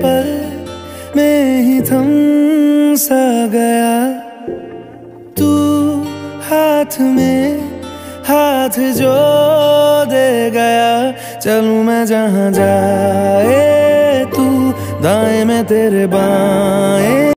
पल में ही थम सा गया। तू हाथ में हाथ जो चलू मैं जहाँ जाए तू दाएँ में तेरे बाएँ।